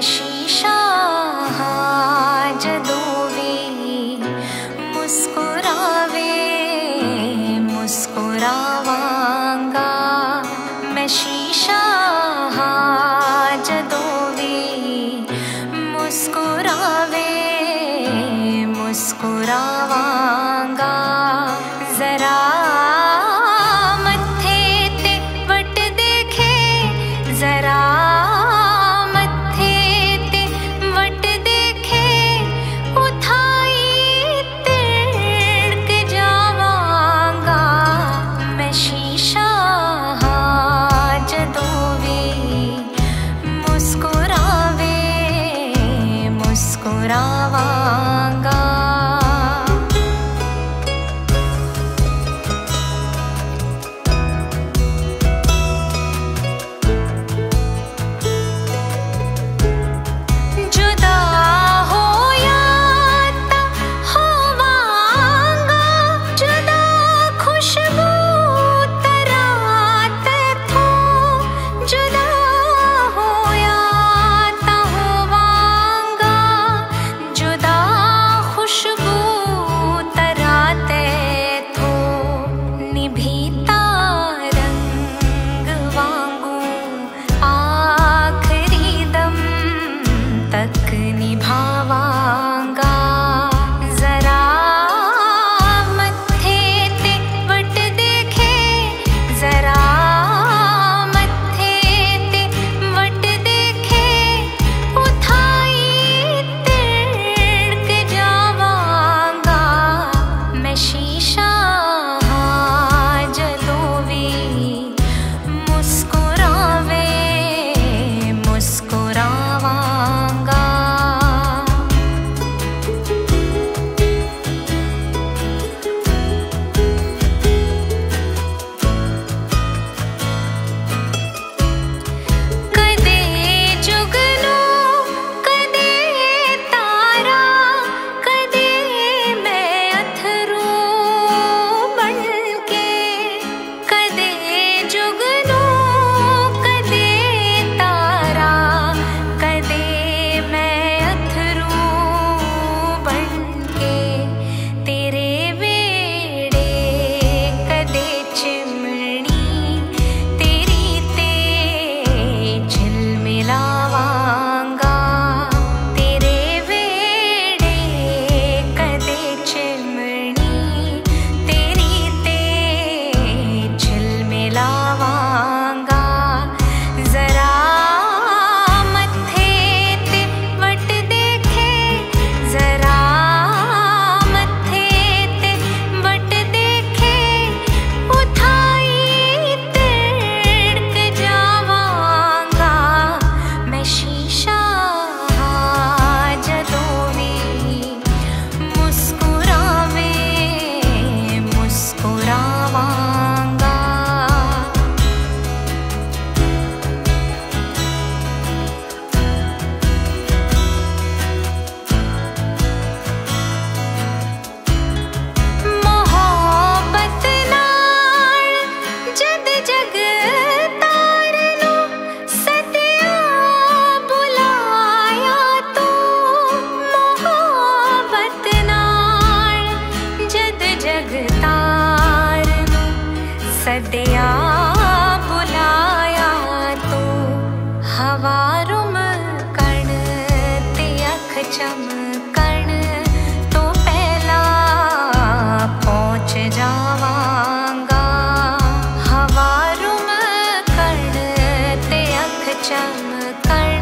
शिशोवी मस्कुरा वें मस्कुरावागीशवी मस्कुरावस्कुरावङ्गा सदया बुलाया तो। हवारुम कण द्या ब हवारु कणते अखचमकला पच जावाङ्गा हवारु कणते अखचमक